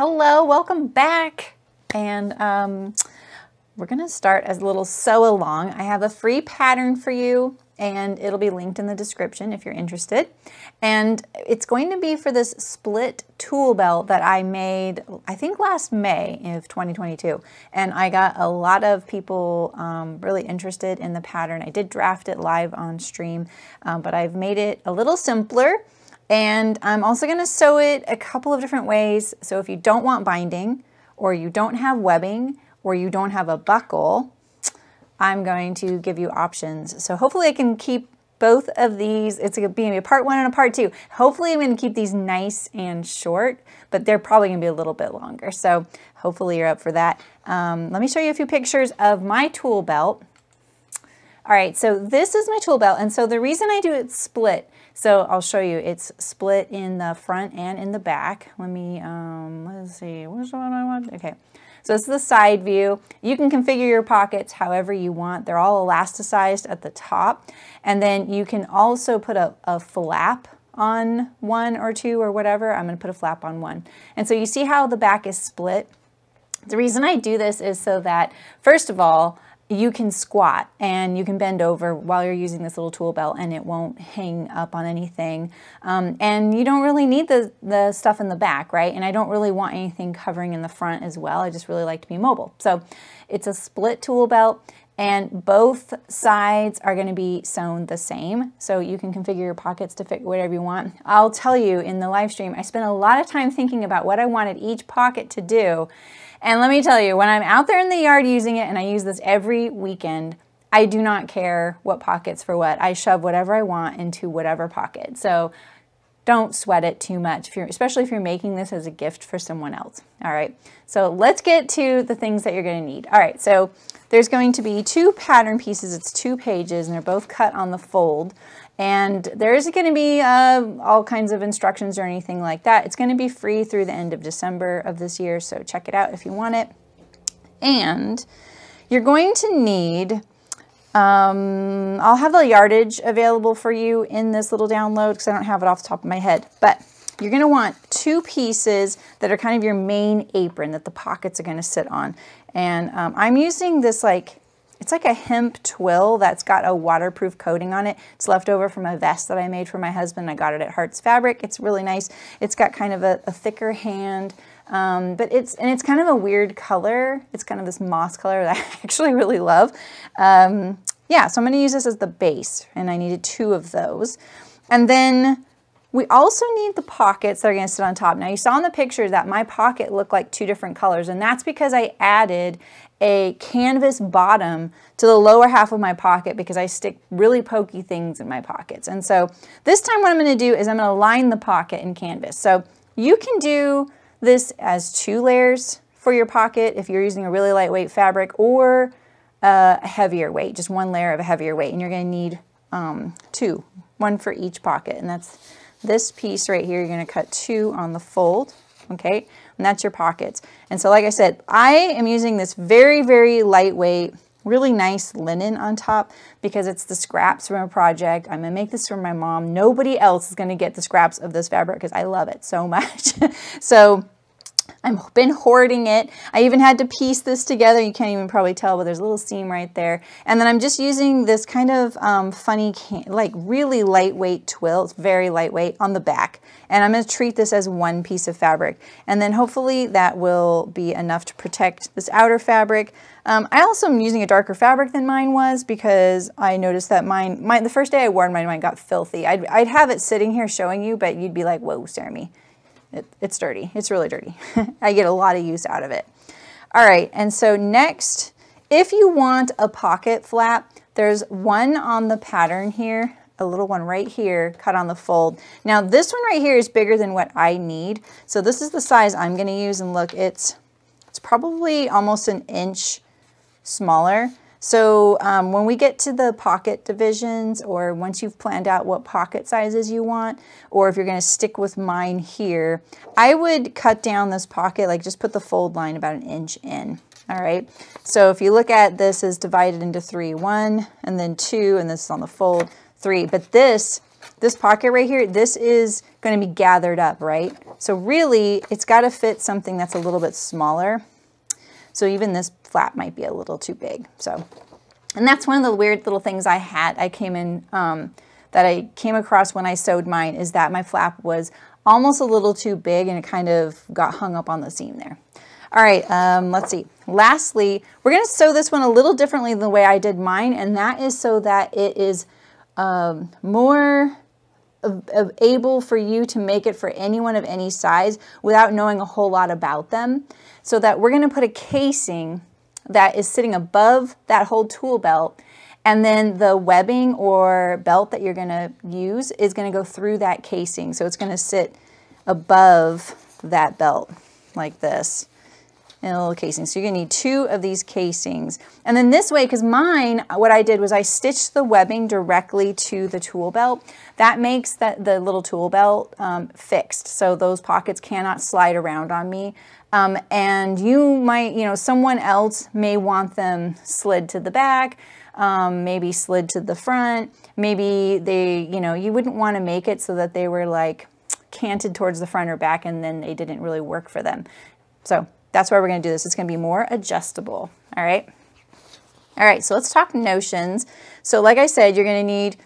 Hello, welcome back. And um, we're gonna start as a little sew along. I have a free pattern for you and it'll be linked in the description if you're interested. And it's going to be for this split tool belt that I made, I think last May of 2022. And I got a lot of people um, really interested in the pattern. I did draft it live on stream, um, but I've made it a little simpler and I'm also gonna sew it a couple of different ways. So if you don't want binding, or you don't have webbing, or you don't have a buckle, I'm going to give you options. So hopefully I can keep both of these, it's gonna be a part one and a part two. Hopefully I'm gonna keep these nice and short, but they're probably gonna be a little bit longer. So hopefully you're up for that. Um, let me show you a few pictures of my tool belt. All right, so this is my tool belt. And so the reason I do it split so I'll show you, it's split in the front and in the back. Let me, um, let's see, the one I want? Okay, so this is the side view. You can configure your pockets however you want. They're all elasticized at the top. And then you can also put a, a flap on one or two or whatever. I'm gonna put a flap on one. And so you see how the back is split? The reason I do this is so that, first of all, you can squat and you can bend over while you're using this little tool belt and it won't hang up on anything. Um, and you don't really need the, the stuff in the back, right? And I don't really want anything covering in the front as well. I just really like to be mobile. So it's a split tool belt and both sides are gonna be sewn the same. So you can configure your pockets to fit whatever you want. I'll tell you in the live stream, I spent a lot of time thinking about what I wanted each pocket to do and let me tell you, when I'm out there in the yard using it, and I use this every weekend, I do not care what pockets for what. I shove whatever I want into whatever pocket. So don't sweat it too much, if you're, especially if you're making this as a gift for someone else. All right, so let's get to the things that you're gonna need. All right, so there's going to be two pattern pieces. It's two pages, and they're both cut on the fold. And there isn't going to be uh, all kinds of instructions or anything like that. It's going to be free through the end of December of this year, so check it out if you want it. And you're going to need, um, I'll have the yardage available for you in this little download because I don't have it off the top of my head, but you're going to want two pieces that are kind of your main apron that the pockets are going to sit on. And um, I'm using this like it's like a hemp twill that's got a waterproof coating on it. It's left over from a vest that I made for my husband. I got it at Hart's Fabric. It's really nice. It's got kind of a, a thicker hand, um, but it's, and it's kind of a weird color. It's kind of this moss color that I actually really love. Um, yeah, so I'm gonna use this as the base and I needed two of those. And then we also need the pockets that are gonna sit on top. Now you saw in the picture that my pocket looked like two different colors and that's because I added a canvas bottom to the lower half of my pocket because I stick really pokey things in my pockets. And so this time what I'm gonna do is I'm gonna line the pocket in canvas. So you can do this as two layers for your pocket if you're using a really lightweight fabric or a heavier weight, just one layer of a heavier weight. And you're gonna need um, two, one for each pocket. And that's this piece right here, you're gonna cut two on the fold, okay? and that's your pockets. And so like I said, I am using this very, very lightweight, really nice linen on top because it's the scraps from a project. I'm gonna make this for my mom. Nobody else is gonna get the scraps of this fabric because I love it so much. so I've been hoarding it. I even had to piece this together. You can't even probably tell, but there's a little seam right there. And then I'm just using this kind of um, funny, like really lightweight twill. It's very lightweight on the back. And I'm gonna treat this as one piece of fabric. And then hopefully that will be enough to protect this outer fabric. Um, I also am using a darker fabric than mine was because I noticed that mine, the first day I wore mine, mine got filthy. I'd, I'd have it sitting here showing you, but you'd be like, whoa, Saremy it, it's dirty. It's really dirty. I get a lot of use out of it. All right, and so next, if you want a pocket flap, there's one on the pattern here, a little one right here, cut on the fold. Now this one right here is bigger than what I need. So this is the size I'm gonna use and look, it's, it's probably almost an inch smaller. So um, when we get to the pocket divisions or once you've planned out what pocket sizes you want, or if you're gonna stick with mine here, I would cut down this pocket, like just put the fold line about an inch in. All right, so if you look at this is divided into three, one, and then two, and this is on the fold, three. But this, this pocket right here, this is gonna be gathered up, right? So really, it's got to fit something that's a little bit smaller. So even this flap might be a little too big. So, and that's one of the weird little things I had. I came in, um, that I came across when I sewed mine is that my flap was almost a little too big and it kind of got hung up on the seam there. All right, um, let's see. Lastly, we're gonna sew this one a little differently than the way I did mine, and that is so that it is um, more of, of able for you to make it for anyone of any size without knowing a whole lot about them. So that we're gonna put a casing that is sitting above that whole tool belt and then the webbing or belt that you're gonna use is gonna go through that casing. So it's gonna sit above that belt like this in a little casing. So you're gonna need two of these casings. And then this way, because mine, what I did was I stitched the webbing directly to the tool belt. That makes that the little tool belt um, fixed. So those pockets cannot slide around on me. Um, and you might, you know, someone else may want them slid to the back, um, maybe slid to the front. Maybe they, you know, you wouldn't want to make it so that they were like canted towards the front or back and then they didn't really work for them. So that's why we're going to do this. It's going to be more adjustable. All right. All right, so let's talk notions. So like I said, you're going to need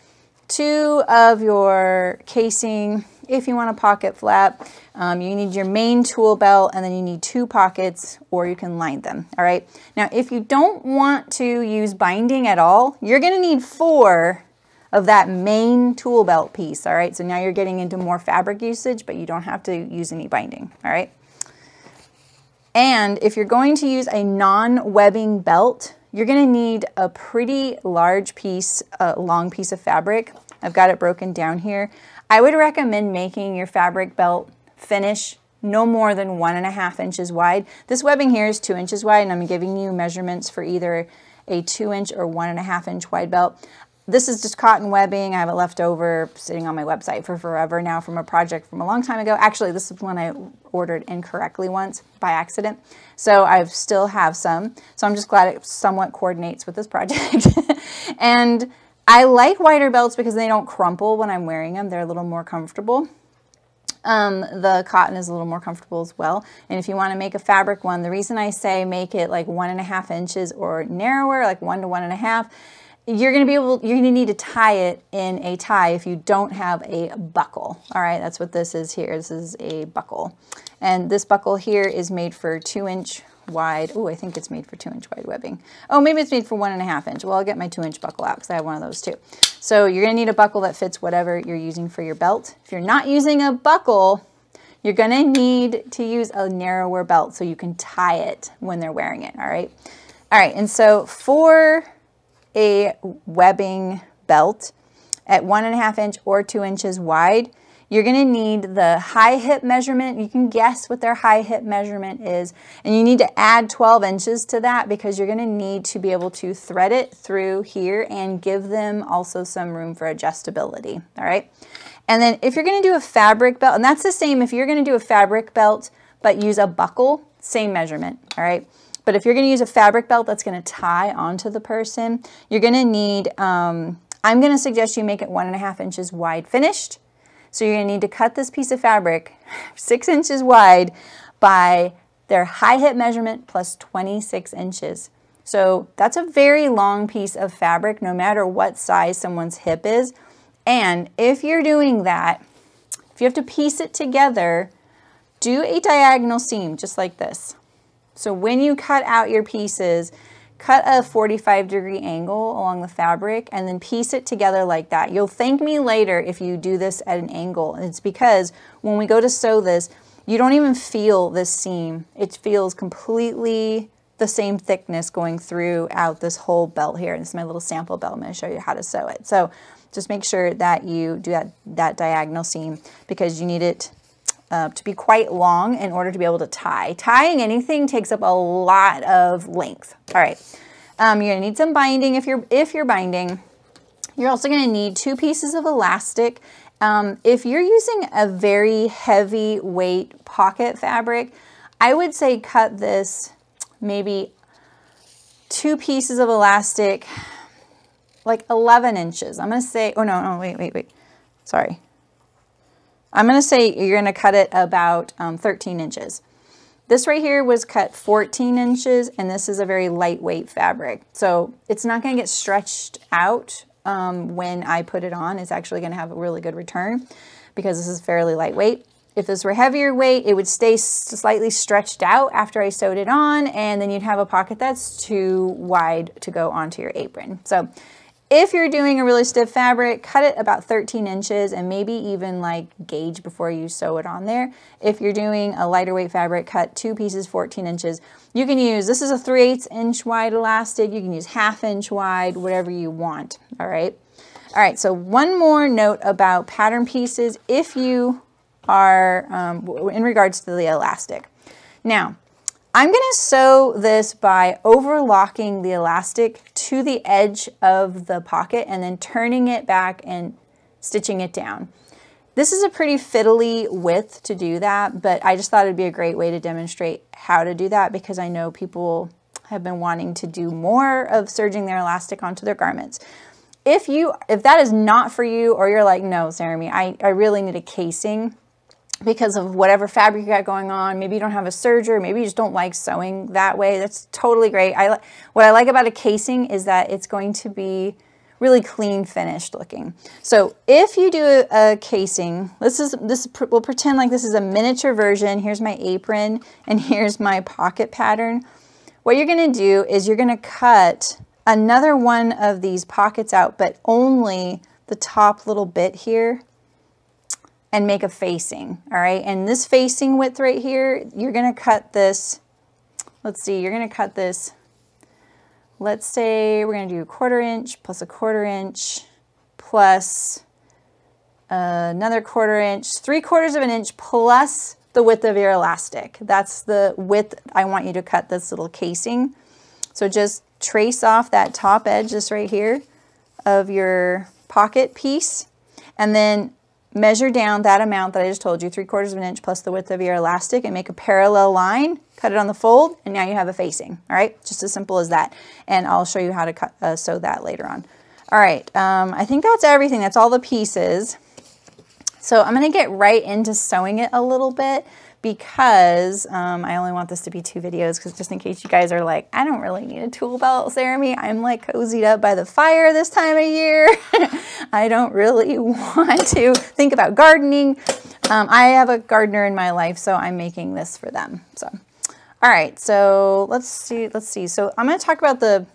two of your casing if you want a pocket flap. Um, you need your main tool belt and then you need two pockets or you can line them, all right? Now, if you don't want to use binding at all, you're gonna need four of that main tool belt piece, all right? So now you're getting into more fabric usage, but you don't have to use any binding, all right? And if you're going to use a non-webbing belt, you're gonna need a pretty large piece, a long piece of fabric. I've got it broken down here. I would recommend making your fabric belt finish no more than one and a half inches wide. This webbing here is two inches wide and I'm giving you measurements for either a two inch or one and a half inch wide belt. This is just cotton webbing. I have it left over sitting on my website for forever now from a project from a long time ago. Actually, this is one I ordered incorrectly once by accident. So I still have some. So I'm just glad it somewhat coordinates with this project. and I like wider belts because they don't crumple when I'm wearing them. They're a little more comfortable. Um, the cotton is a little more comfortable as well. And if you want to make a fabric one, the reason I say make it like one and a half inches or narrower, like one to one and a half, you're going to be able, you're going to need to tie it in a tie if you don't have a buckle. All right, that's what this is here. This is a buckle. And this buckle here is made for two inch wide. Oh, I think it's made for two inch wide webbing. Oh, maybe it's made for one and a half inch. Well, I'll get my two inch buckle out because I have one of those too. So you're going to need a buckle that fits whatever you're using for your belt. If you're not using a buckle, you're going to need to use a narrower belt so you can tie it when they're wearing it. All right. All right. And so for a webbing belt at one and a half inch or two inches wide, you're gonna need the high hip measurement. You can guess what their high hip measurement is. And you need to add 12 inches to that because you're gonna need to be able to thread it through here and give them also some room for adjustability, all right? And then if you're gonna do a fabric belt, and that's the same if you're gonna do a fabric belt, but use a buckle, same measurement, all right? But if you're gonna use a fabric belt that's gonna tie onto the person, you're gonna need, um, I'm gonna suggest you make it one and a half inches wide finished. So you're gonna need to cut this piece of fabric six inches wide by their high hip measurement plus 26 inches. So that's a very long piece of fabric no matter what size someone's hip is. And if you're doing that, if you have to piece it together, do a diagonal seam just like this. So when you cut out your pieces, cut a 45 degree angle along the fabric and then piece it together like that. You'll thank me later if you do this at an angle. And it's because when we go to sew this, you don't even feel this seam. It feels completely the same thickness going throughout this whole belt here. And This is my little sample belt. I'm going to show you how to sew it. So just make sure that you do that, that diagonal seam because you need it uh, to be quite long in order to be able to tie. Tying anything takes up a lot of length. All right, um, you're gonna need some binding if you're, if you're binding. You're also gonna need two pieces of elastic. Um, if you're using a very heavy weight pocket fabric, I would say cut this maybe two pieces of elastic, like 11 inches. I'm gonna say, oh no, no, wait, wait, wait. Sorry. I'm going to say you're going to cut it about um, 13 inches. This right here was cut 14 inches and this is a very lightweight fabric. So it's not going to get stretched out um, when I put it on. It's actually going to have a really good return because this is fairly lightweight. If this were heavier weight, it would stay slightly stretched out after I sewed it on, and then you'd have a pocket that's too wide to go onto your apron. So if you're doing a really stiff fabric, cut it about 13 inches and maybe even like gauge before you sew it on there. If you're doing a lighter weight fabric, cut two pieces 14 inches. You can use, this is a 3 8 inch wide elastic. You can use half inch wide, whatever you want, all right? All right, so one more note about pattern pieces. If you are um, in regards to the elastic. Now, I'm going to sew this by overlocking the elastic to the edge of the pocket and then turning it back and stitching it down. This is a pretty fiddly width to do that, but I just thought it'd be a great way to demonstrate how to do that because I know people have been wanting to do more of serging their elastic onto their garments. If you, if that is not for you, or you're like, no, Sarah, I, I really need a casing, because of whatever fabric you got going on. Maybe you don't have a serger. Maybe you just don't like sewing that way. That's totally great. I What I like about a casing is that it's going to be really clean finished looking. So if you do a, casing, this is this we'll pretend like this is a miniature version. Here's my apron and here's my pocket pattern. What you're gonna do is you're gonna cut another one of these pockets out, but only the top little bit here and make a facing, all right? And this facing width right here, you're gonna cut this, let's see, you're gonna cut this, let's say we're gonna do a quarter inch plus a quarter inch plus another quarter inch, three quarters of an inch plus the width of your elastic. That's the width I want you to cut this little casing. So just trace off that top edge, this right here, of your pocket piece. And then measure down that amount that I just told you, three quarters of an inch plus the width of your elastic and make a parallel line, cut it on the fold, and now you have a facing, all right? Just as simple as that. And I'll show you how to cut, uh, sew that later on. All right, um, I think that's everything. That's all the pieces. So I'm gonna get right into sewing it a little bit because um, I only want this to be two videos because just in case you guys are like, I don't really need a tool belt, me. I'm like cozied up by the fire this time of year. I don't really want to think about gardening. Um, I have a gardener in my life, so I'm making this for them. So, all right, so let's see, let's see. So I'm gonna talk about the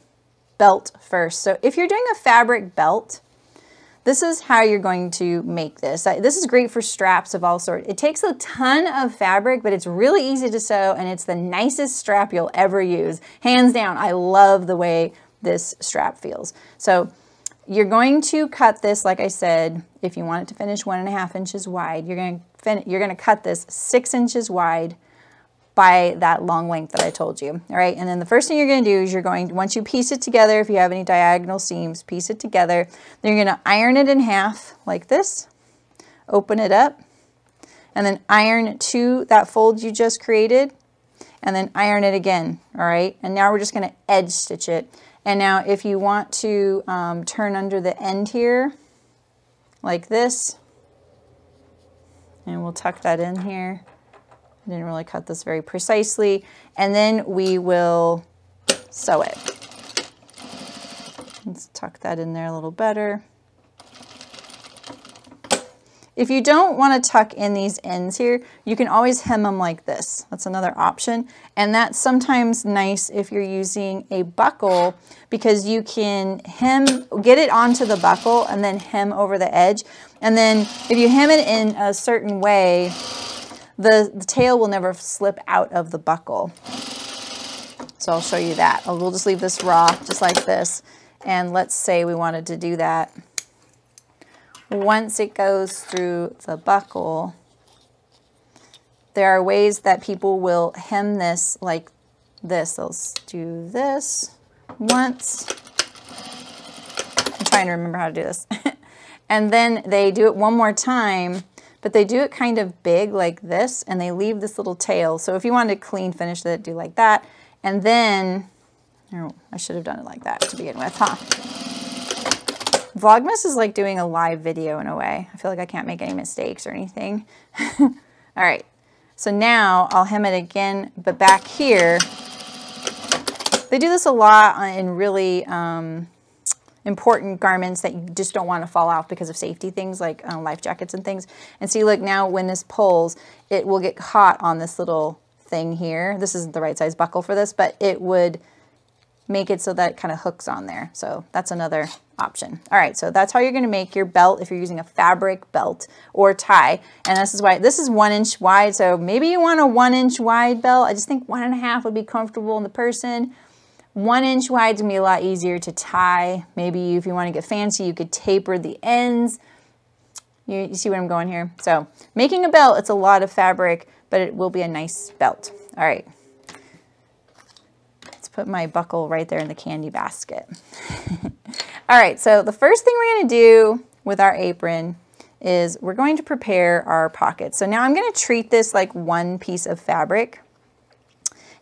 belt first. So if you're doing a fabric belt, this is how you're going to make this. This is great for straps of all sorts. It takes a ton of fabric, but it's really easy to sew and it's the nicest strap you'll ever use. Hands down, I love the way this strap feels. So you're going to cut this, like I said, if you want it to finish one and a half inches wide, you're going to, you're going to cut this six inches wide by that long length that I told you. All right, and then the first thing you're gonna do is you're going, once you piece it together, if you have any diagonal seams, piece it together. Then you're gonna iron it in half like this, open it up, and then iron to that fold you just created, and then iron it again, all right? And now we're just gonna edge stitch it. And now if you want to um, turn under the end here, like this, and we'll tuck that in here. I didn't really cut this very precisely. And then we will sew it. Let's tuck that in there a little better. If you don't want to tuck in these ends here, you can always hem them like this. That's another option. And that's sometimes nice if you're using a buckle because you can hem, get it onto the buckle and then hem over the edge. And then if you hem it in a certain way, the, the tail will never slip out of the buckle. So I'll show you that. Oh, we'll just leave this raw, just like this. And let's say we wanted to do that. Once it goes through the buckle, there are ways that people will hem this like this. They'll do this once. I'm trying to remember how to do this. and then they do it one more time but they do it kind of big like this and they leave this little tail. So if you wanted to clean finish it, do like that. And then, oh, I should have done it like that to begin with, huh? Vlogmas is like doing a live video in a way. I feel like I can't make any mistakes or anything. All right, so now I'll hem it again, but back here, they do this a lot in really um, important garments that you just don't want to fall off because of safety things like uh, life jackets and things. And see, look, now when this pulls, it will get caught on this little thing here. This isn't the right size buckle for this, but it would make it so that it kind of hooks on there. So that's another option. All right, so that's how you're gonna make your belt if you're using a fabric belt or tie. And this is why, this is one inch wide, so maybe you want a one inch wide belt. I just think one and a half would be comfortable in the person. One inch wide is gonna be a lot easier to tie. Maybe if you wanna get fancy, you could taper the ends. You, you see where I'm going here? So making a belt, it's a lot of fabric, but it will be a nice belt. All right. Let's put my buckle right there in the candy basket. All right, so the first thing we're gonna do with our apron is we're going to prepare our pockets. So now I'm gonna treat this like one piece of fabric.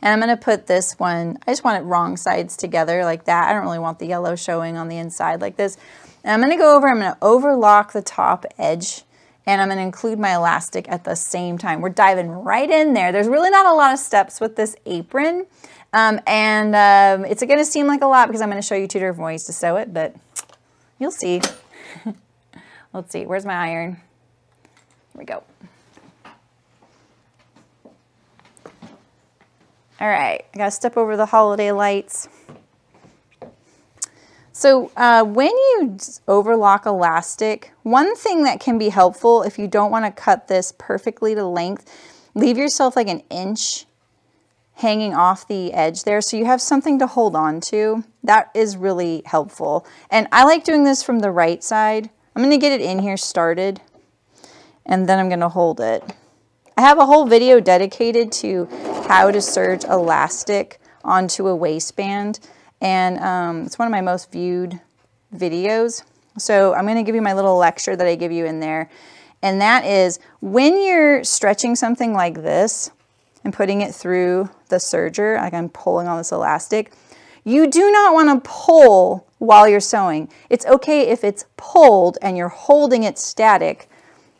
And I'm gonna put this one, I just want it wrong sides together like that. I don't really want the yellow showing on the inside like this. And I'm gonna go over, I'm gonna overlock the top edge and I'm gonna include my elastic at the same time. We're diving right in there. There's really not a lot of steps with this apron. Um, and um, it's gonna seem like a lot because I'm gonna show you two different ways to sew it, but you'll see. Let's see, where's my iron? Here we go. All right, I gotta step over the holiday lights. So uh, when you overlock elastic, one thing that can be helpful if you don't wanna cut this perfectly to length, leave yourself like an inch hanging off the edge there so you have something to hold on to. That is really helpful. And I like doing this from the right side. I'm gonna get it in here started and then I'm gonna hold it. I have a whole video dedicated to how to serge elastic onto a waistband. And um, it's one of my most viewed videos. So I'm going to give you my little lecture that I give you in there. And that is when you're stretching something like this and putting it through the serger, like I'm pulling on this elastic, you do not want to pull while you're sewing. It's okay if it's pulled and you're holding it static,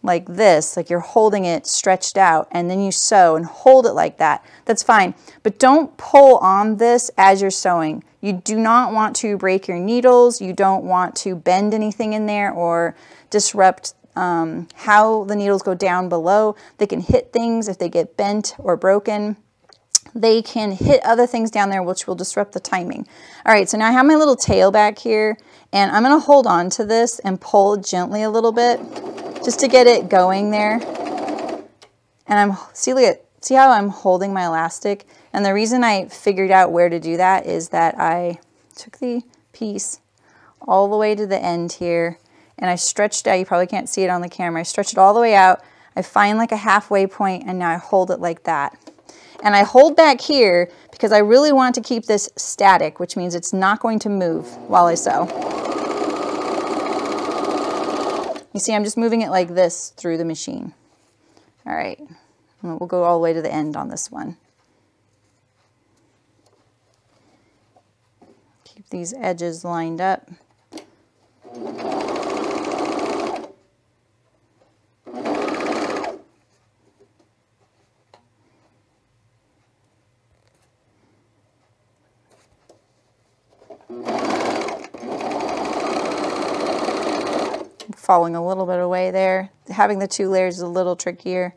like this, like you're holding it stretched out and then you sew and hold it like that, that's fine. But don't pull on this as you're sewing. You do not want to break your needles. You don't want to bend anything in there or disrupt um, how the needles go down below. They can hit things if they get bent or broken. They can hit other things down there which will disrupt the timing. All right, so now I have my little tail back here and I'm gonna hold on to this and pull gently a little bit just to get it going there. And I'm, see, look at, see how I'm holding my elastic? And the reason I figured out where to do that is that I took the piece all the way to the end here and I stretched out, you probably can't see it on the camera, I stretched it all the way out, I find like a halfway point and now I hold it like that. And I hold back here because I really want to keep this static, which means it's not going to move while I sew. You see, I'm just moving it like this through the machine. All right, we'll go all the way to the end on this one. Keep these edges lined up. Falling a little bit away there. Having the two layers is a little trickier.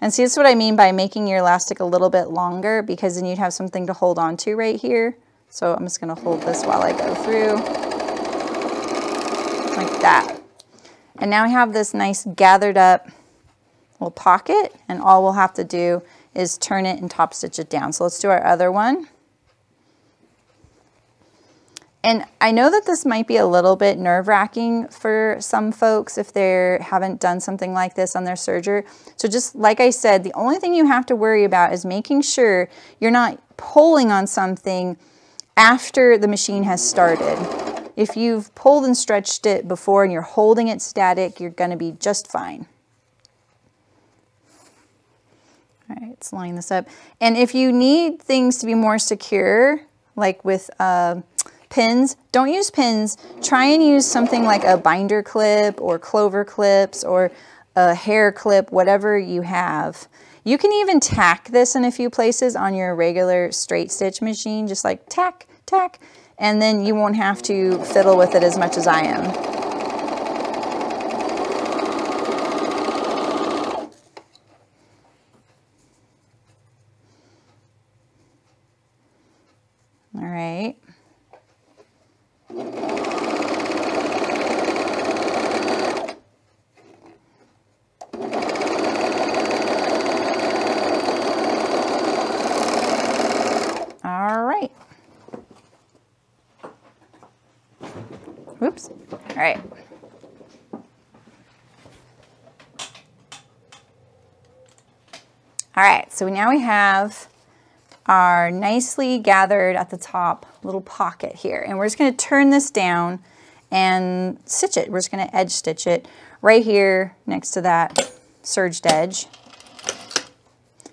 And see, this is what I mean by making your elastic a little bit longer because then you'd have something to hold on to right here. So I'm just gonna hold this while I go through, like that. And now I have this nice gathered up little pocket and all we'll have to do is turn it and top stitch it down. So let's do our other one. And I know that this might be a little bit nerve wracking for some folks if they haven't done something like this on their serger. So just like I said, the only thing you have to worry about is making sure you're not pulling on something after the machine has started. If you've pulled and stretched it before and you're holding it static, you're gonna be just fine. All right, let's line this up. And if you need things to be more secure, like with uh, pins, don't use pins. Try and use something like a binder clip or clover clips or a hair clip, whatever you have. You can even tack this in a few places on your regular straight stitch machine, just like tack, tack, and then you won't have to fiddle with it as much as I am. All right. All right. Oops. All right. All right, so now we have our nicely gathered at the top little pocket here. And we're just gonna turn this down and stitch it. We're just gonna edge stitch it right here next to that serged edge.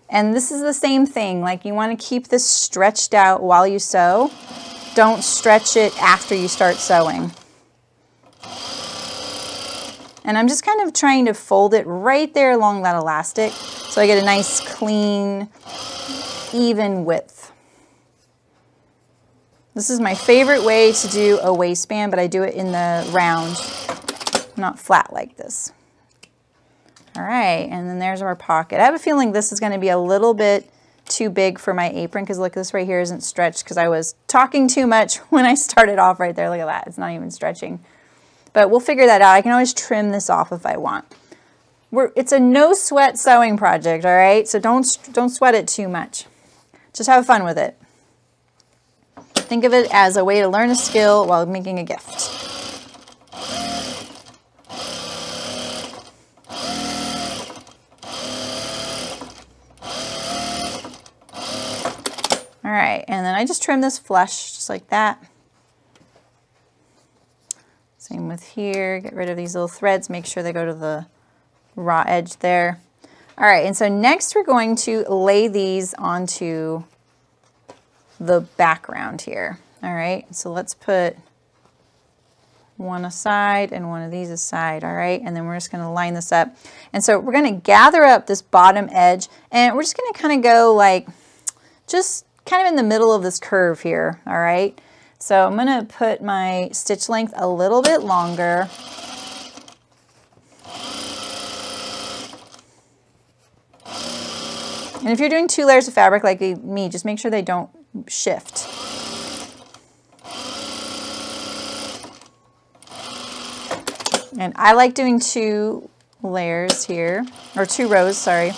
And this is the same thing, like you wanna keep this stretched out while you sew. Don't stretch it after you start sewing. And I'm just kind of trying to fold it right there along that elastic so I get a nice clean even width. This is my favorite way to do a waistband, but I do it in the round, not flat like this. All right, and then there's our pocket. I have a feeling this is gonna be a little bit too big for my apron because look, this right here isn't stretched because I was talking too much when I started off right there. Look at that, it's not even stretching. But we'll figure that out. I can always trim this off if I want. We're, it's a no sweat sewing project, all right? So don't, don't sweat it too much. Just have fun with it. Think of it as a way to learn a skill while making a gift. All right, and then I just trim this flush just like that. Same with here, get rid of these little threads, make sure they go to the raw edge there. All right, and so next we're going to lay these onto the background here. All right, so let's put one aside and one of these aside, all right? And then we're just gonna line this up. And so we're gonna gather up this bottom edge and we're just gonna kind of go like, just kind of in the middle of this curve here, all right? So I'm gonna put my stitch length a little bit longer And if you're doing two layers of fabric like me, just make sure they don't shift. And I like doing two layers here, or two rows, sorry.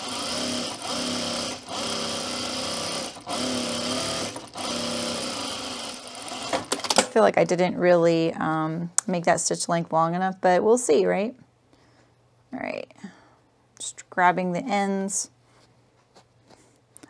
Feel like I didn't really um, make that stitch length long enough, but we'll see, right? All right, just grabbing the ends.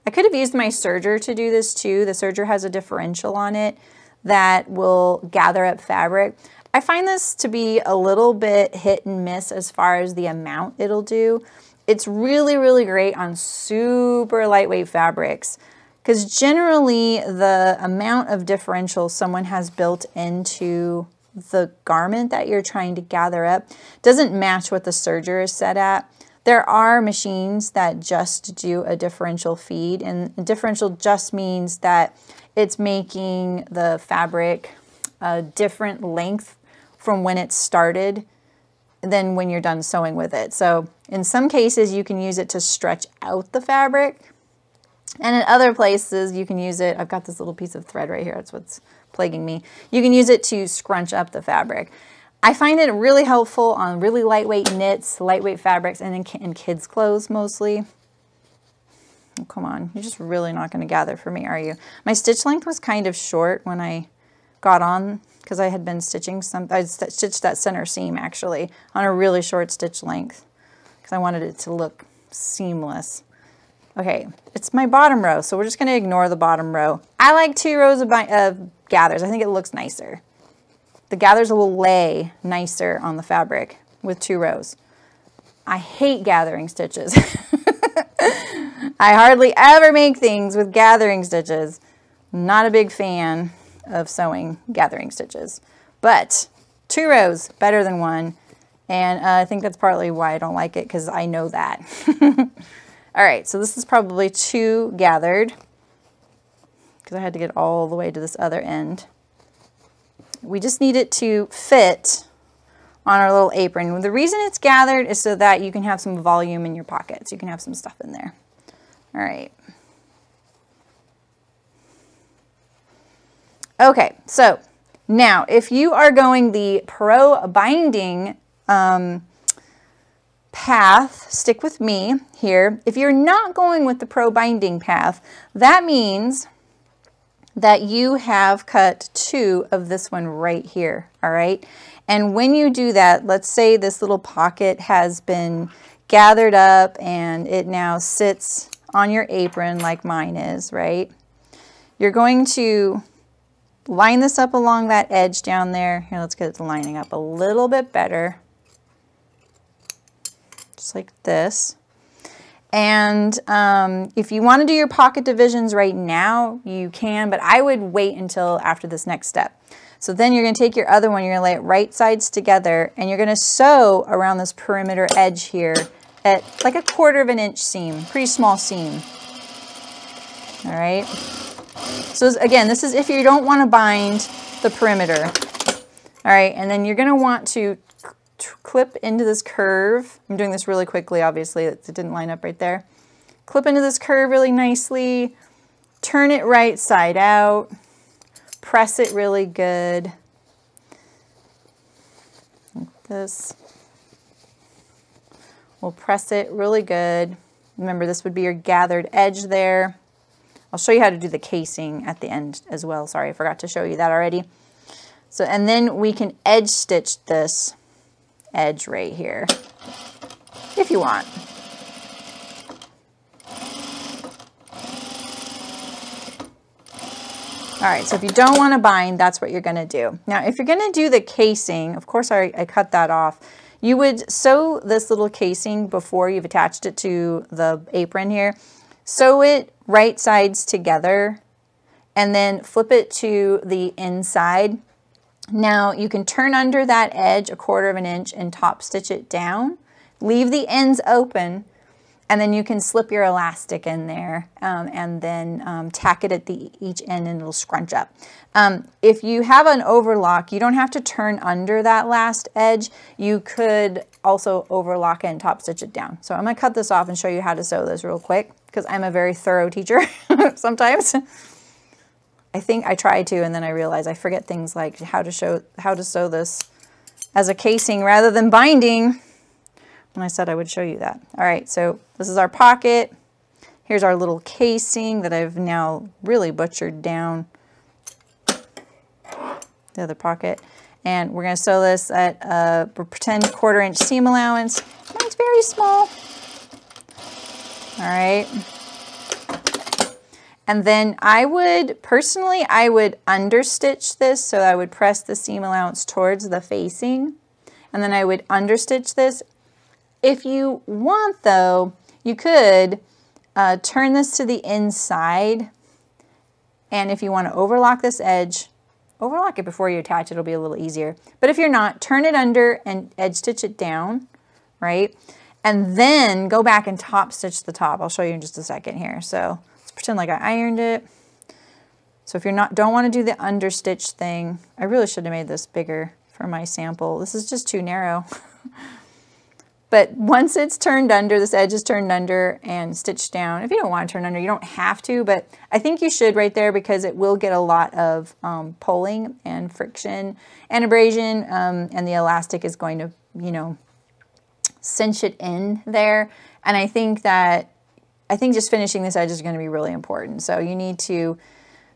I could have used my serger to do this too. The serger has a differential on it that will gather up fabric. I find this to be a little bit hit and miss as far as the amount it'll do. It's really, really great on super lightweight fabrics because generally the amount of differential someone has built into the garment that you're trying to gather up doesn't match what the serger is set at. There are machines that just do a differential feed and differential just means that it's making the fabric a different length from when it started than when you're done sewing with it. So in some cases you can use it to stretch out the fabric and in other places you can use it, I've got this little piece of thread right here, that's what's plaguing me. You can use it to scrunch up the fabric. I find it really helpful on really lightweight knits, lightweight fabrics, and in, in kids' clothes mostly. Oh, come on, you're just really not going to gather for me, are you? My stitch length was kind of short when I got on because I had been stitching some, I stitched that center seam actually on a really short stitch length because I wanted it to look seamless. Okay, it's my bottom row, so we're just going to ignore the bottom row. I like two rows of, of gathers. I think it looks nicer. The gathers will lay nicer on the fabric with two rows. I hate gathering stitches. I hardly ever make things with gathering stitches. Not a big fan. of sewing gathering stitches. But two rows better than one. And uh, I think that's partly why I don't like it because I know that. all right, so this is probably two gathered because I had to get all the way to this other end. We just need it to fit on our little apron. The reason it's gathered is so that you can have some volume in your pockets. You can have some stuff in there. All right. Okay, so now if you are going the pro binding um, path, stick with me here. If you're not going with the pro binding path, that means that you have cut two of this one right here, all right? And when you do that, let's say this little pocket has been gathered up and it now sits on your apron like mine is, right? You're going to line this up along that edge down there. Here, let's get it lining up a little bit better. Just like this. And um, if you want to do your pocket divisions right now, you can, but I would wait until after this next step. So then you're going to take your other one, you're going to lay it right sides together, and you're going to sew around this perimeter edge here at like a quarter of an inch seam, pretty small seam. All right. So again, this is if you don't want to bind the perimeter. All right, and then you're going to want to clip into this curve. I'm doing this really quickly, obviously, it didn't line up right there. Clip into this curve really nicely, turn it right side out, press it really good, like this. We'll press it really good. Remember, this would be your gathered edge there. I'll show you how to do the casing at the end as well. Sorry, I forgot to show you that already. So, and then we can edge stitch this edge right here if you want. All right, so if you don't want to bind, that's what you're going to do. Now, if you're going to do the casing, of course I, I cut that off, you would sew this little casing before you've attached it to the apron here. Sew it right sides together and then flip it to the inside now you can turn under that edge a quarter of an inch and top stitch it down. Leave the ends open and then you can slip your elastic in there um, and then um, tack it at the each end and it'll scrunch up. Um, if you have an overlock, you don't have to turn under that last edge. You could also overlock it and top stitch it down. So I'm gonna cut this off and show you how to sew this real quick because I'm a very thorough teacher sometimes. I think I try to, and then I realize I forget things like how to show how to sew this as a casing rather than binding. And I said I would show you that. All right, so this is our pocket. Here's our little casing that I've now really butchered down the other pocket. And we're gonna sew this at a pretend quarter inch seam allowance. Mine's very small. All right. And then I would, personally, I would understitch this. So I would press the seam allowance towards the facing. And then I would understitch this. If you want though, you could uh, turn this to the inside. And if you want to overlock this edge, overlock it before you attach it, it'll be a little easier. But if you're not, turn it under and edge stitch it down, right? And then go back and top stitch the top. I'll show you in just a second here. So pretend like I ironed it. So if you're not, don't want to do the understitch thing, I really should have made this bigger for my sample. This is just too narrow. but once it's turned under, this edge is turned under and stitched down. If you don't want to turn under, you don't have to, but I think you should right there because it will get a lot of um, pulling and friction and abrasion, um, and the elastic is going to, you know, cinch it in there. And I think that I think just finishing this edge is going to be really important. So you need to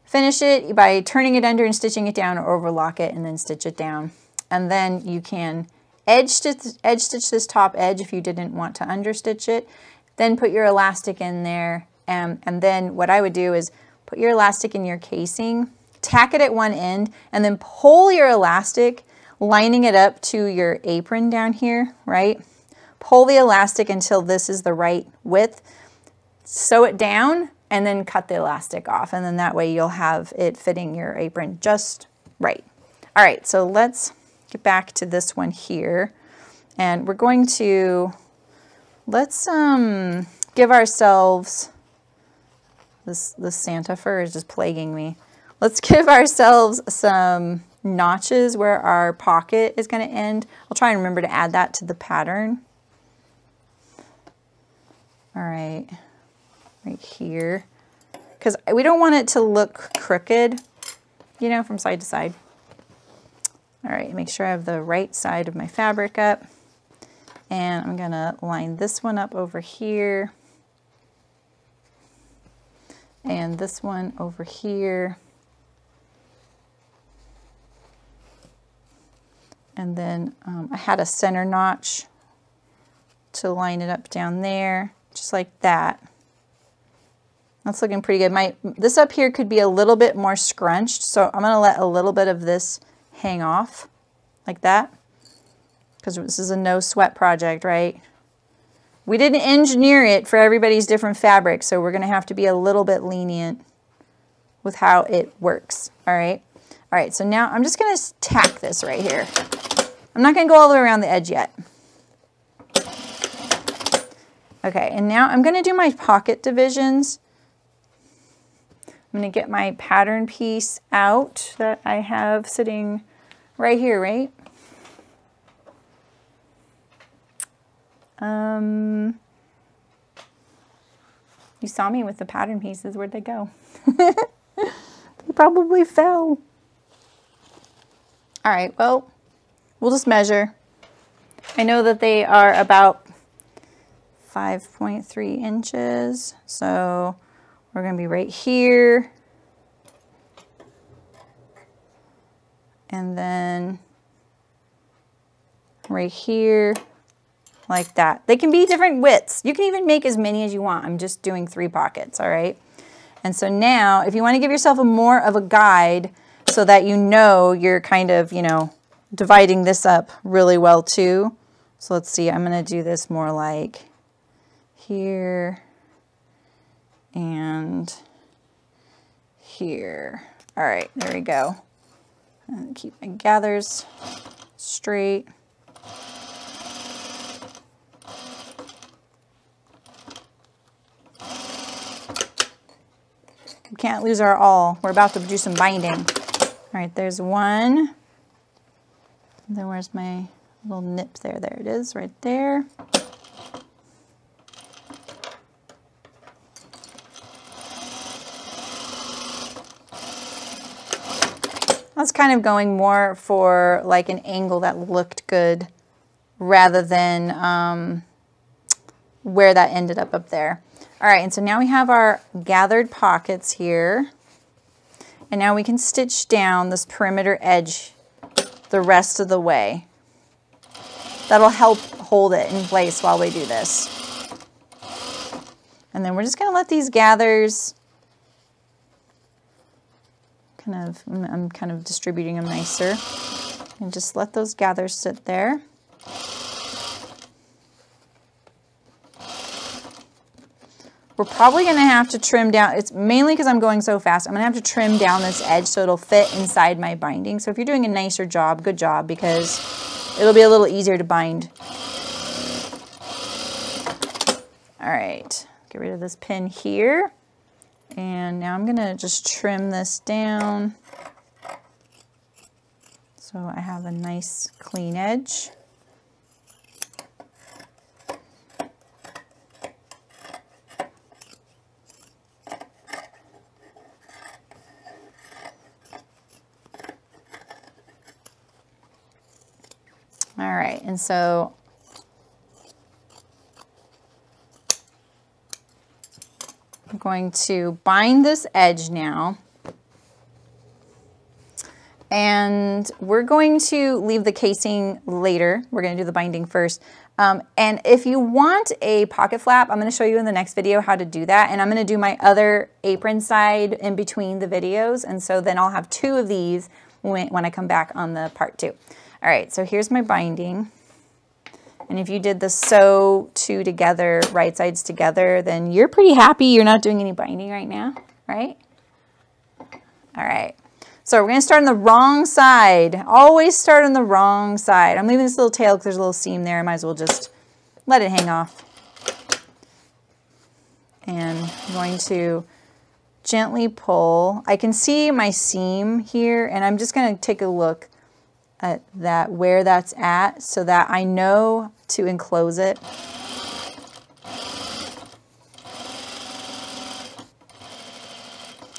finish it by turning it under and stitching it down or overlock it and then stitch it down. And then you can edge stitch, edge stitch this top edge if you didn't want to understitch it. Then put your elastic in there. And, and then what I would do is put your elastic in your casing, tack it at one end, and then pull your elastic, lining it up to your apron down here, right? Pull the elastic until this is the right width sew it down, and then cut the elastic off. And then that way you'll have it fitting your apron just right. All right, so let's get back to this one here. And we're going to, let's um, give ourselves, this, this Santa fur is just plaguing me. Let's give ourselves some notches where our pocket is going to end. I'll try and remember to add that to the pattern. All right, right here. Because we don't want it to look crooked, you know, from side to side. All right, make sure I have the right side of my fabric up. And I'm gonna line this one up over here. And this one over here. And then um, I had a center notch to line it up down there just like that. That's looking pretty good. My This up here could be a little bit more scrunched, so I'm gonna let a little bit of this hang off like that because this is a no sweat project, right? We didn't engineer it for everybody's different fabric, so we're gonna have to be a little bit lenient with how it works, all right? All right, so now I'm just gonna tack this right here. I'm not gonna go all the way around the edge yet. Okay, and now I'm gonna do my pocket divisions. I'm gonna get my pattern piece out that I have sitting right here, right? Um, you saw me with the pattern pieces, where'd they go? they probably fell. All right, well, we'll just measure. I know that they are about 5.3 inches. So we're going to be right here. And then right here like that. They can be different widths. You can even make as many as you want. I'm just doing three pockets, all right? And so now if you want to give yourself a more of a guide so that you know you're kind of, you know, dividing this up really well too. So let's see, I'm going to do this more like here and here. All right, there we go. And keep my gathers straight. We can't lose our awl. We're about to do some binding. All right, there's one. Then where's my little nip there? There it is, right there. I was kind of going more for like an angle that looked good rather than um, where that ended up up there. All right, and so now we have our gathered pockets here. And now we can stitch down this perimeter edge the rest of the way. That'll help hold it in place while we do this. And then we're just gonna let these gathers kind of, I'm kind of distributing them nicer. And just let those gathers sit there. We're probably gonna have to trim down, it's mainly because I'm going so fast, I'm gonna have to trim down this edge so it'll fit inside my binding. So if you're doing a nicer job, good job, because it'll be a little easier to bind. All right, get rid of this pin here. And now I'm gonna just trim this down so I have a nice clean edge. All right, and so I'm going to bind this edge now. And we're going to leave the casing later. We're going to do the binding first. Um, and if you want a pocket flap, I'm going to show you in the next video how to do that. And I'm going to do my other apron side in between the videos. And so then I'll have two of these when, when I come back on the part two. All right, so here's my binding. And if you did the sew two together, right sides together, then you're pretty happy you're not doing any binding right now, right? All right. So we're going to start on the wrong side. Always start on the wrong side. I'm leaving this little tail because there's a little seam there. I might as well just let it hang off. And I'm going to gently pull. I can see my seam here and I'm just going to take a look at that where that's at so that I know to enclose it.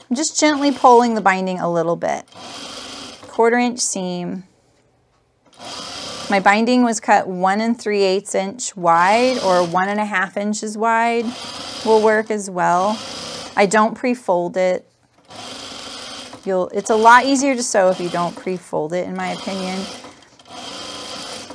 I'm just gently pulling the binding a little bit. Quarter inch seam. My binding was cut one and three eighths inch wide or one and a half inches wide will work as well. I don't pre-fold it. You'll, it's a lot easier to sew if you don't pre-fold it in my opinion.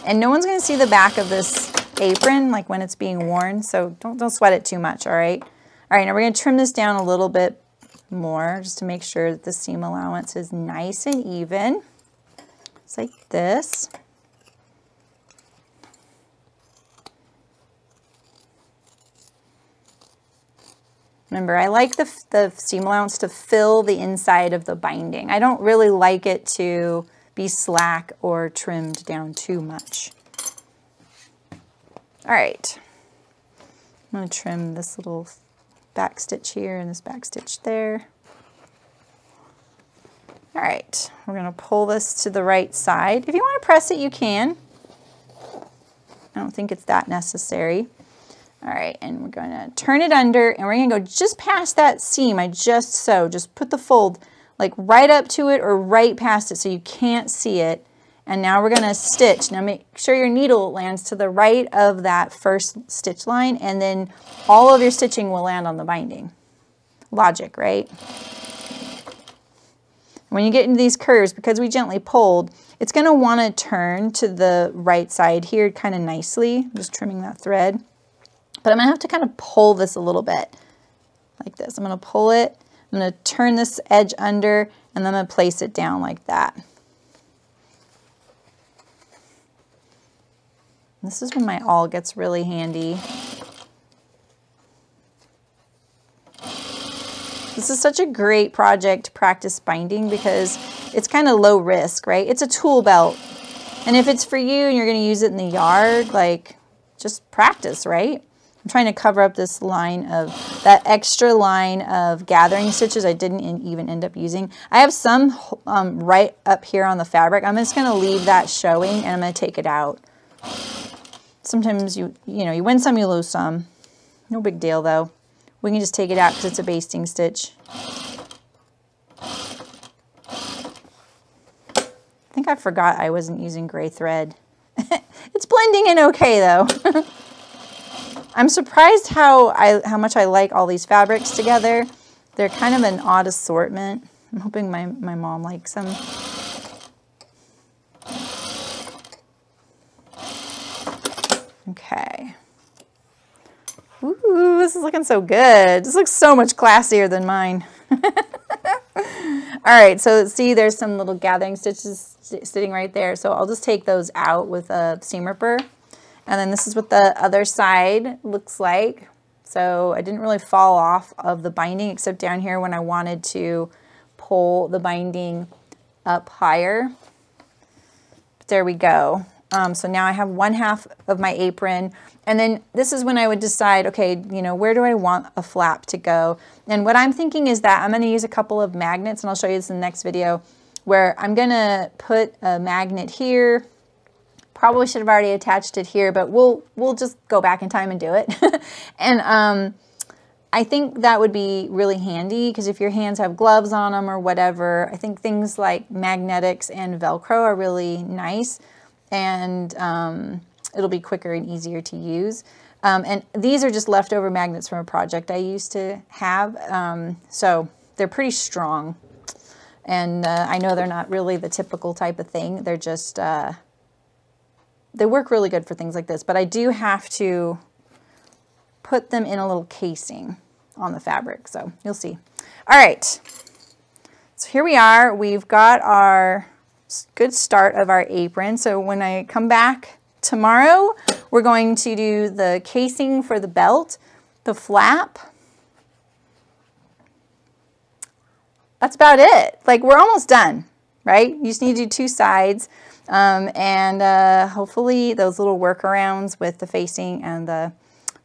And no one's gonna see the back of this apron like when it's being worn, so don't, don't sweat it too much, all right? All right, now we're gonna trim this down a little bit more just to make sure that the seam allowance is nice and even. It's like this. Remember, I like the, the seam allowance to fill the inside of the binding. I don't really like it to be slack or trimmed down too much. All right, I'm gonna trim this little back stitch here and this back stitch there. All right, we're gonna pull this to the right side. If you wanna press it, you can. I don't think it's that necessary. All right, and we're gonna turn it under and we're gonna go just past that seam I just sewed. Just put the fold like right up to it or right past it so you can't see it. And now we're gonna stitch. Now make sure your needle lands to the right of that first stitch line and then all of your stitching will land on the binding. Logic, right? When you get into these curves, because we gently pulled, it's gonna wanna turn to the right side here kind of nicely. I'm just trimming that thread. But I'm gonna have to kind of pull this a little bit like this. I'm gonna pull it, I'm gonna turn this edge under, and then I'm gonna place it down like that. This is when my awl gets really handy. This is such a great project to practice binding because it's kind of low risk, right? It's a tool belt. And if it's for you and you're gonna use it in the yard, like just practice, right? I'm trying to cover up this line of, that extra line of gathering stitches I didn't even end up using. I have some um, right up here on the fabric. I'm just gonna leave that showing and I'm gonna take it out. Sometimes you, you know, you win some, you lose some. No big deal though. We can just take it out because it's a basting stitch. I think I forgot I wasn't using gray thread. it's blending in okay though. I'm surprised how I how much I like all these fabrics together. They're kind of an odd assortment. I'm hoping my, my mom likes them. Okay. Ooh, this is looking so good. This looks so much classier than mine. All right, so see there's some little gathering stitches sitting right there. So I'll just take those out with a seam ripper. And then this is what the other side looks like. So I didn't really fall off of the binding except down here when I wanted to pull the binding up higher. But there we go. Um, so now I have one half of my apron. And then this is when I would decide, okay, you know, where do I want a flap to go? And what I'm thinking is that I'm gonna use a couple of magnets, and I'll show you this in the next video, where I'm gonna put a magnet here, Probably should have already attached it here, but we'll, we'll just go back in time and do it. and um, I think that would be really handy because if your hands have gloves on them or whatever, I think things like magnetics and Velcro are really nice and um, it'll be quicker and easier to use. Um, and these are just leftover magnets from a project I used to have. Um, so they're pretty strong. And uh, I know they're not really the typical type of thing. They're just uh, they work really good for things like this, but I do have to put them in a little casing on the fabric. So you'll see. All right. So here we are. We've got our good start of our apron. So when I come back tomorrow we're going to do the casing for the belt, the flap. That's about it. Like we're almost done, right? You just need to do two sides. Um, and uh, hopefully those little workarounds with the facing and the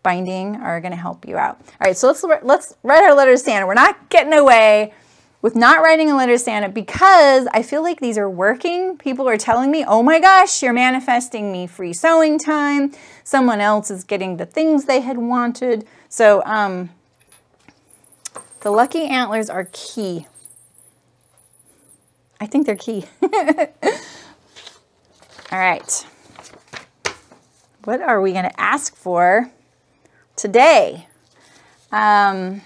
binding are going to help you out. All right, so let's let's write our letter to Santa. We're not getting away with not writing a letter Santa because I feel like these are working. People are telling me, oh my gosh, you're manifesting me free sewing time. Someone else is getting the things they had wanted. So um, the lucky antlers are key. I think they're key. All right. What are we going to ask for today? Um,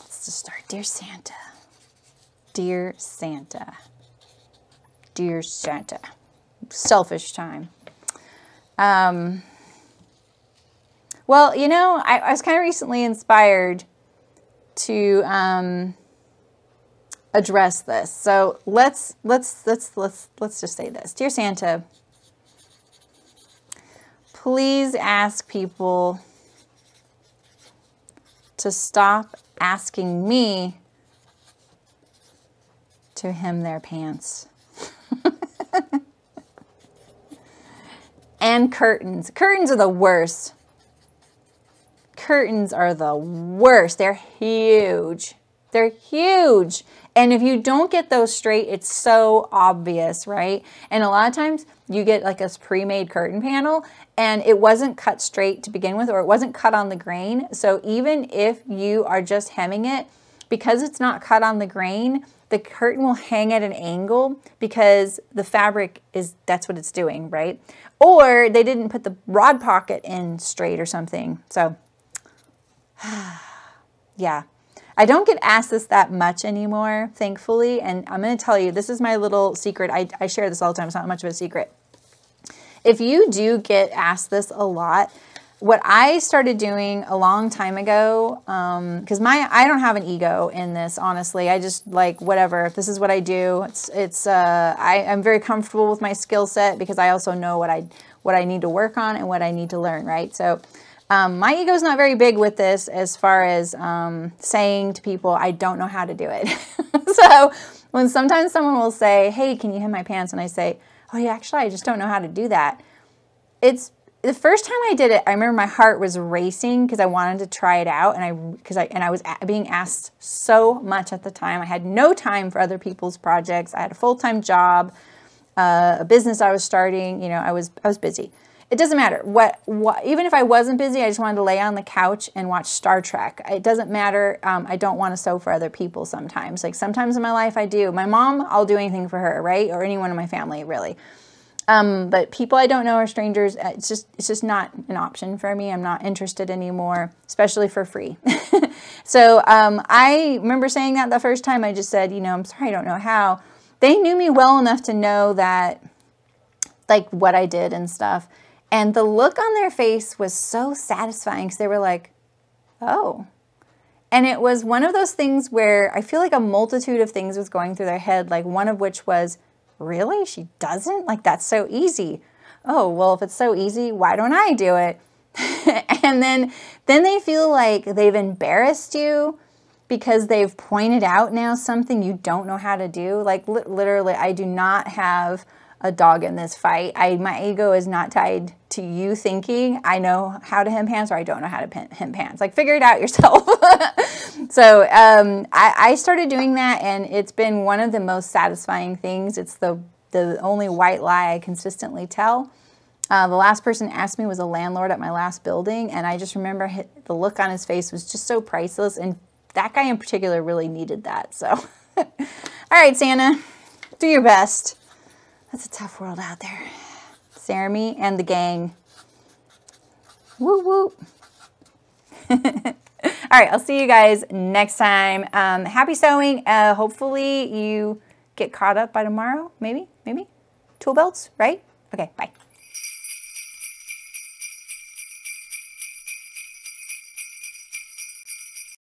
let's just start. Dear Santa. Dear Santa. Dear Santa. Selfish time. Um, well, you know, I, I was kind of recently inspired to um, address this. So let's let's let's let's let's just say this. Dear Santa, please ask people to stop asking me to hem their pants. and curtains. Curtains are the worst. Curtains are the worst. They're huge. They're huge. And if you don't get those straight, it's so obvious, right? And a lot of times you get like a pre-made curtain panel and it wasn't cut straight to begin with or it wasn't cut on the grain. So even if you are just hemming it, because it's not cut on the grain, the curtain will hang at an angle because the fabric is, that's what it's doing, right? Or they didn't put the rod pocket in straight or something. So yeah, I don't get asked this that much anymore, thankfully. And I'm going to tell you, this is my little secret. I, I share this all the time. It's not much of a secret. If you do get asked this a lot, what I started doing a long time ago, because um, my I don't have an ego in this, honestly. I just like whatever. If This is what I do. It's it's uh, I, I'm very comfortable with my skill set because I also know what I what I need to work on and what I need to learn. Right. So um, my ego is not very big with this as far as um, saying to people, I don't know how to do it. so when sometimes someone will say, hey, can you hem my pants? And I say, oh yeah, actually, I just don't know how to do that. It's the first time I did it, I remember my heart was racing because I wanted to try it out, and I because I and I was being asked so much at the time. I had no time for other people's projects. I had a full time job, uh, a business I was starting. You know, I was I was busy it doesn't matter what, what, even if I wasn't busy, I just wanted to lay on the couch and watch Star Trek. It doesn't matter. Um, I don't want to sew for other people sometimes. Like sometimes in my life I do. My mom, I'll do anything for her, right? Or anyone in my family, really. Um, but people I don't know or strangers, uh, it's just it's just not an option for me. I'm not interested anymore, especially for free. so um, I remember saying that the first time. I just said, you know, I'm sorry, I don't know how. They knew me well enough to know that, like what I did and stuff. And the look on their face was so satisfying because they were like, oh. And it was one of those things where I feel like a multitude of things was going through their head, like one of which was, really? She doesn't? Like, that's so easy. Oh, well, if it's so easy, why don't I do it? and then, then they feel like they've embarrassed you because they've pointed out now something you don't know how to do. Like, li literally, I do not have a dog in this fight. I my ego is not tied to you thinking I know how to hem pants or I don't know how to hem pants. Like figure it out yourself. so um, I, I started doing that, and it's been one of the most satisfying things. It's the the only white lie I consistently tell. Uh, the last person asked me was a landlord at my last building, and I just remember the look on his face was just so priceless, and that guy in particular really needed that. So, all right, Santa, do your best. That's a tough world out there. Saremy and the gang. Woo woo. All right, I'll see you guys next time. Um, happy sewing. Uh, hopefully you get caught up by tomorrow. Maybe, maybe. Tool belts, right? Okay, bye.